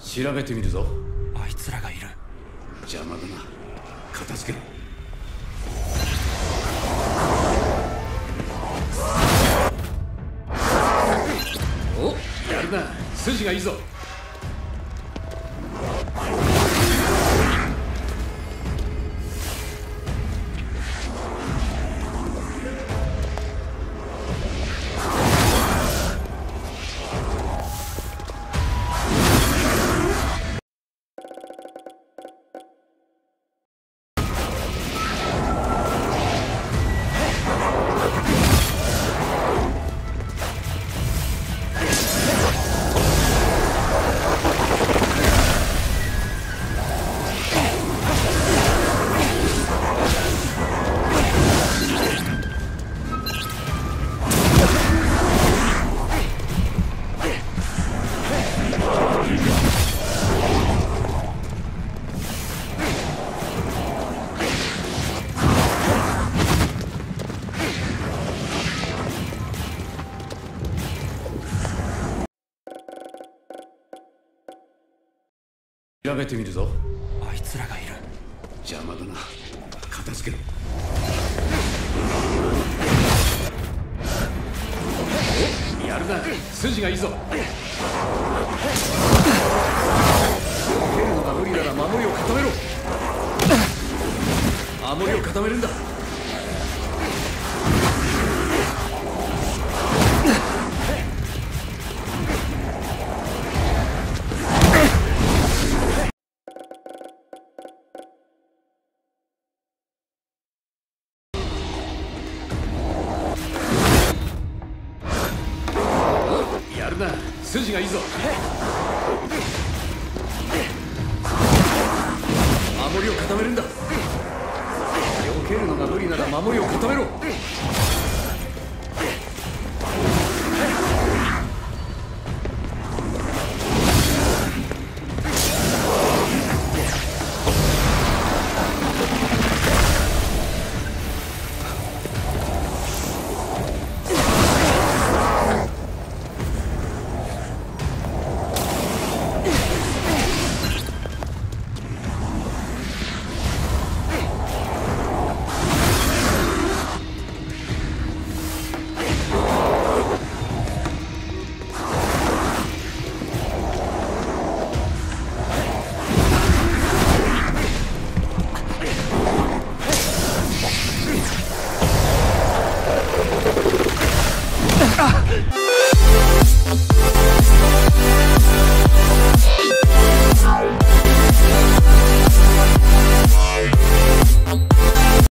調べてみるぞ。あいつらがいる。邪魔だな。片付けろ。お？やるな。筋がいいぞ調べてみるぞ。あいつらがいる。邪魔だな。片付けろ。おやるな。筋がいいぞ。避けるのが無理なら守りを固めろ。守りを固めるんだ筋がいいぞ。守りを固めるんだ。避けるのが無理なら守りを固めろ。Ah!